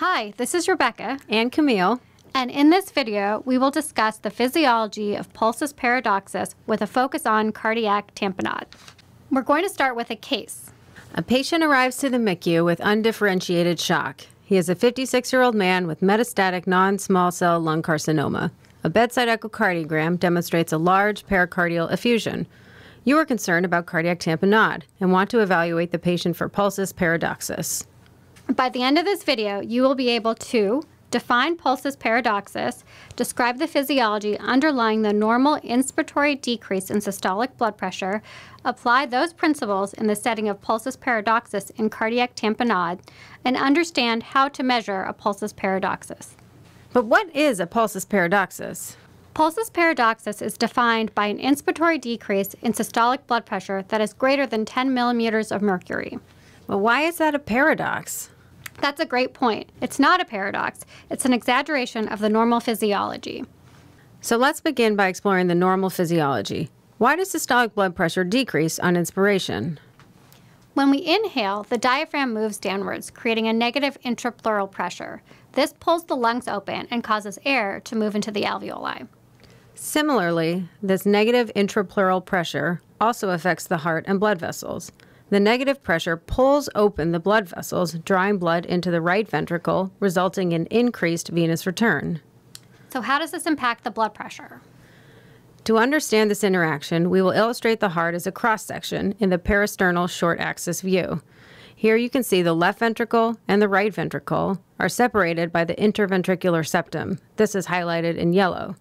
Hi, this is Rebecca, and Camille. and in this video, we will discuss the physiology of pulsus paradoxus with a focus on cardiac tamponade. We're going to start with a case. A patient arrives to the MICU with undifferentiated shock. He is a 56 year old man with metastatic non small cell lung carcinoma. A bedside echocardiogram demonstrates a large pericardial effusion. You are concerned about cardiac tamponade and want to evaluate the patient for pulsus paradoxus. By the end of this video, you will be able to define pulsus paradoxus, describe the physiology underlying the normal inspiratory decrease in systolic blood pressure, apply those principles in the setting of pulsus paradoxus in cardiac tamponade, and understand how to measure a pulsus paradoxus. But what is a pulsus paradoxus? Pulsus paradoxus is defined by an inspiratory decrease in systolic blood pressure that is greater than 10 millimeters of mercury. Well, why is that a paradox? That's a great point. It's not a paradox, it's an exaggeration of the normal physiology. So let's begin by exploring the normal physiology. Why does systolic blood pressure decrease on inspiration? When we inhale, the diaphragm moves downwards, creating a negative intrapleural pressure. This pulls the lungs open and causes air to move into the alveoli. Similarly, this negative intrapleural pressure also affects the heart and blood vessels. The negative pressure pulls open the blood vessels, drawing blood into the right ventricle, resulting in increased venous return. So, how does this impact the blood pressure? To understand this interaction, we will illustrate the heart as a cross section in the parasternal short axis view. Here you can see the left ventricle and the right ventricle are separated by the interventricular septum. This is highlighted in yellow.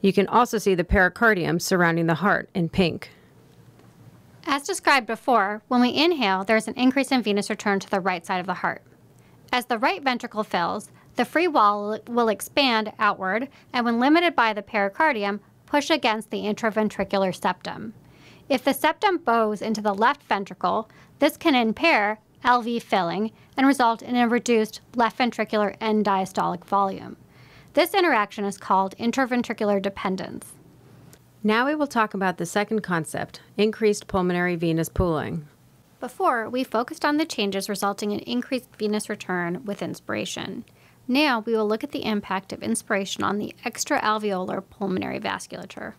You can also see the pericardium surrounding the heart in pink. As described before, when we inhale, there is an increase in venous return to the right side of the heart. As the right ventricle fills, the free wall will expand outward and, when limited by the pericardium, push against the intraventricular septum. If the septum bows into the left ventricle, this can impair LV filling and result in a reduced left ventricular end diastolic volume. This interaction is called interventricular dependence. Now we will talk about the second concept increased pulmonary venous pooling. Before, we focused on the changes resulting in increased venous return with inspiration. Now we will look at the impact of inspiration on the extraalveolar pulmonary vasculature.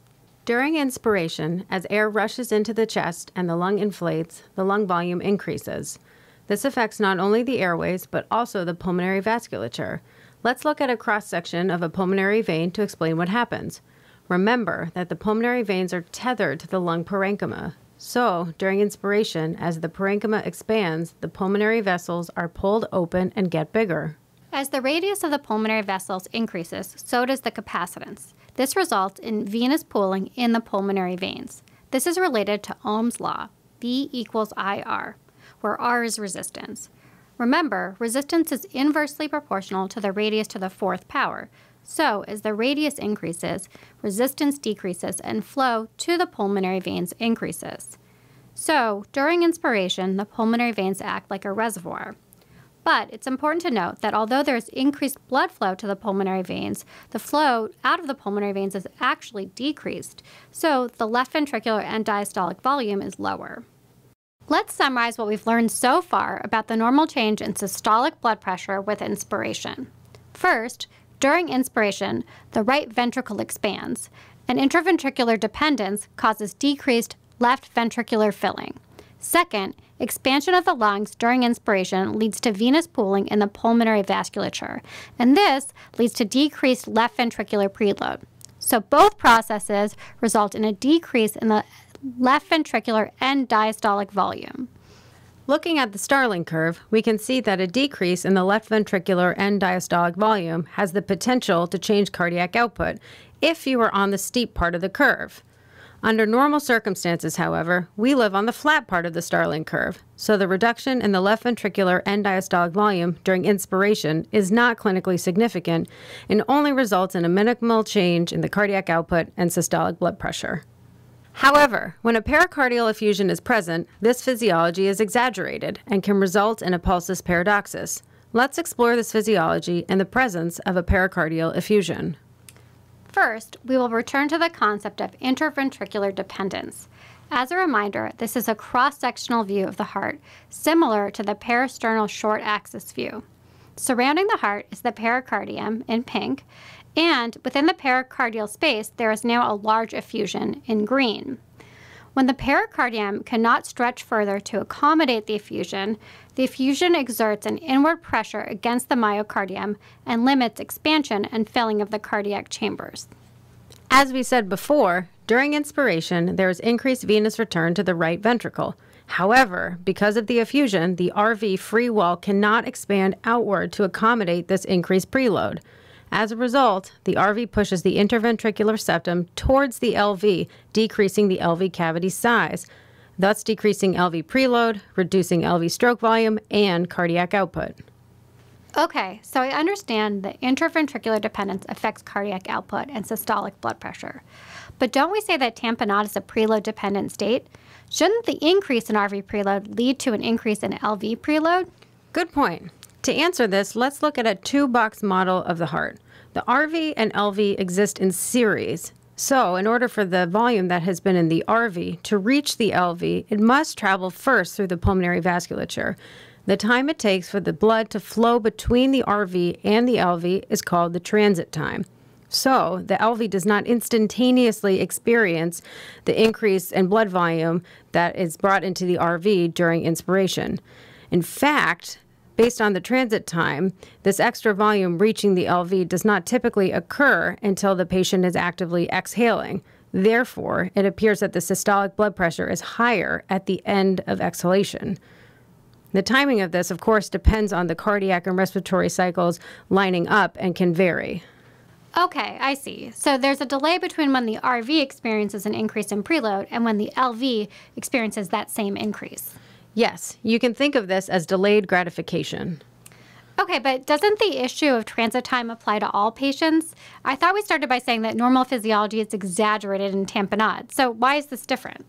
During inspiration, as air rushes into the chest and the lung inflates, the lung volume increases. This affects not only the airways, but also the pulmonary vasculature. Let's look at a cross section of a pulmonary vein to explain what happens. Remember that the pulmonary veins are tethered to the lung parenchyma. So, during inspiration, as the parenchyma expands, the pulmonary vessels are pulled open and get bigger. As the radius of the pulmonary vessels increases, so does the capacitance. This results in venous pooling in the pulmonary veins. This is related to Ohm's law, V equals IR, where R is resistance. Remember, resistance is inversely proportional to the radius to the fourth power. So, as the radius increases, resistance decreases and flow to the pulmonary veins increases. So, during inspiration, the pulmonary veins act like a reservoir. But it's important to note that although there's increased blood flow to the pulmonary veins, the flow out of the pulmonary veins is actually decreased. So, the left ventricular end diastolic volume is lower. Let's summarize what we've learned so far about the normal change in systolic blood pressure with inspiration. First, during inspiration, the right ventricle expands, and intraventricular dependence causes decreased left ventricular filling. Second, expansion of the lungs during inspiration leads to venous pooling in the pulmonary vasculature, and this leads to decreased left ventricular preload. So both processes result in a decrease in the left ventricular end diastolic volume. Looking at the Starling curve, we can see that a decrease in the left ventricular end diastolic volume has the potential to change cardiac output if you are on the steep part of the curve. Under normal circumstances, however, we live on the flat part of the Starling curve, so the reduction in the left ventricular end diastolic volume during inspiration is not clinically significant and only results in a minimal change in the cardiac output and systolic blood pressure. However, when a pericardial effusion is present, this physiology is exaggerated and can result in a pulsus paradoxus. Let's explore this physiology in the presence of a pericardial effusion. First, we will return to the concept of interventricular dependence. As a reminder, this is a cross sectional view of the heart, similar to the parasternal short axis view. Surrounding the heart is the pericardium in pink, and within the pericardial space, there is now a large effusion in green. When the pericardium cannot stretch further to accommodate the effusion, the effusion exerts an inward pressure against the myocardium and limits expansion and filling of the cardiac chambers. As we said before, during inspiration, there is increased venous return to the right ventricle. However, because of the effusion, the RV free wall cannot expand outward to accommodate this increased preload. As a result, the RV pushes the interventricular septum towards the LV, decreasing the LV cavity size, thus decreasing LV preload, reducing LV stroke volume, and cardiac output. Okay, so I understand that interventricular dependence affects cardiac output and systolic blood pressure. But don't we say that tamponade is a preload dependent state? Shouldn't the increase in RV preload lead to an increase in LV preload? Good point. To answer this, let's look at a two box model of the heart. The RV and LV exist in series. So, in order for the volume that has been in the RV to reach the LV, it must travel first through the pulmonary vasculature. The time it takes for the blood to flow between the RV and the LV is called the transit time. So, the LV does not instantaneously experience the increase in blood volume that is brought into the RV during inspiration. In fact, Based on the transit time, this extra volume reaching the LV does not typically occur until the patient is actively exhaling. Therefore, it appears that the systolic blood pressure is higher at the end of exhalation. The timing of this, of course, depends on the cardiac and respiratory cycles lining up and can vary. Okay, I see. So there's a delay between when the RV experiences an increase in preload and when the LV experiences that same increase. Yes, you can think of this as delayed gratification. Okay, but doesn't the issue of transit time apply to all patients? I thought we started by saying that normal physiology is exaggerated in tamponade. So why is this different?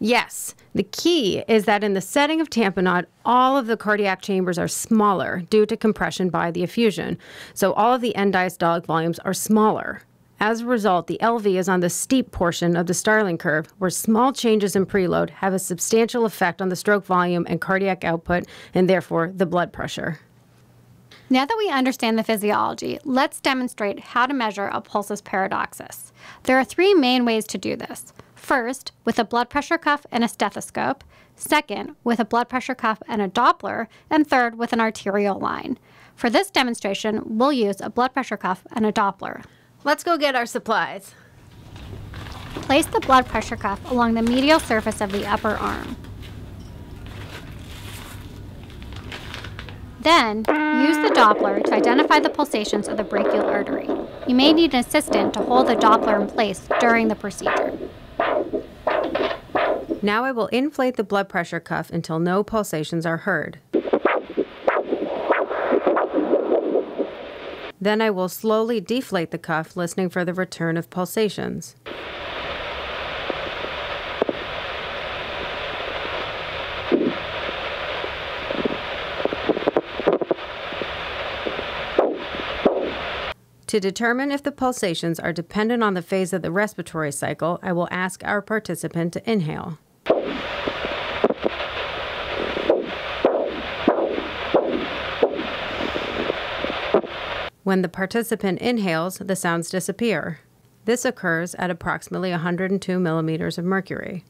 Yes, the key is that in the setting of tamponade, all of the cardiac chambers are smaller due to compression by the effusion. So all of the end diastolic volumes are smaller. As a result, the LV is on the steep portion of the Starling curve, where small changes in preload have a substantial effect on the stroke volume and cardiac output, and therefore the blood pressure. Now that we understand the physiology, let's demonstrate how to measure a pulsus paradoxus. There are three main ways to do this. First, with a blood pressure cuff and a stethoscope. Second, with a blood pressure cuff and a Doppler. And third, with an arterial line. For this demonstration, we'll use a blood pressure cuff and a Doppler. Let's go get our supplies. Place the blood pressure cuff along the medial surface of the upper arm. Then, use the Doppler to identify the pulsations of the brachial artery. You may need an assistant to hold the Doppler in place during the procedure. Now I will inflate the blood pressure cuff until no pulsations are heard. Then I will slowly deflate the cuff, listening for the return of pulsations. To determine if the pulsations are dependent on the phase of the respiratory cycle, I will ask our participant to inhale. When the participant inhales, the sounds disappear. This occurs at approximately 102 millimeters of mercury.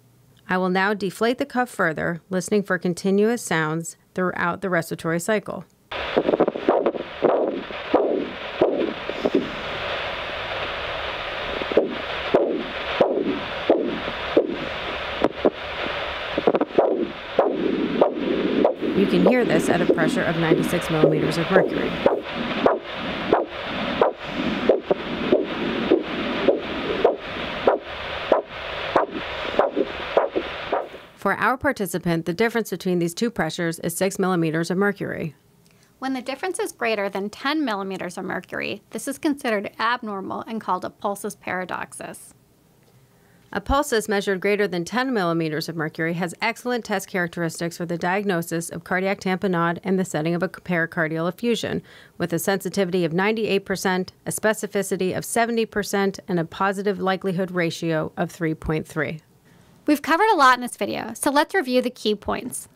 I will now deflate the cuff further, listening for continuous sounds throughout the respiratory cycle. You can hear this at a pressure of 96 millimeters of mercury. For our participant, the difference between these two pressures is 6 millimeters of mercury. When the difference is greater than 10 millimeters of mercury, this is considered abnormal and called a pulsus paradoxus. A pulsus measured greater than 10 millimeters of mercury has excellent test characteristics for the diagnosis of cardiac tamponade and the setting of a pericardial effusion, with a sensitivity of 98%, a specificity of 70%, and a positive likelihood ratio of 3.3. We've covered a lot in this video, so let's review the key points.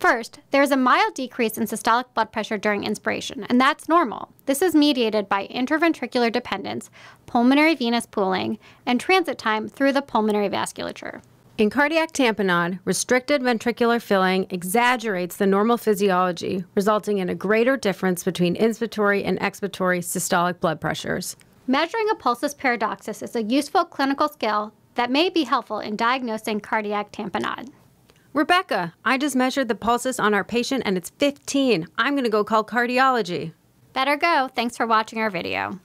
First, there is a mild decrease in systolic blood pressure during inspiration, and that's normal. This is mediated by interventricular dependence, pulmonary venous pooling, and transit time through the pulmonary vasculature. In cardiac tamponade, restricted ventricular filling exaggerates the normal physiology, resulting in a greater difference between inspiratory and expiratory systolic blood pressures. Measuring a pulsus paradoxus is a useful clinical scale that may be helpful in diagnosing cardiac tamponade. Rebecca, I just measured the pulsus on our patient and it's 15. I'm going to go call cardiology. Better go. Thanks for watching our video.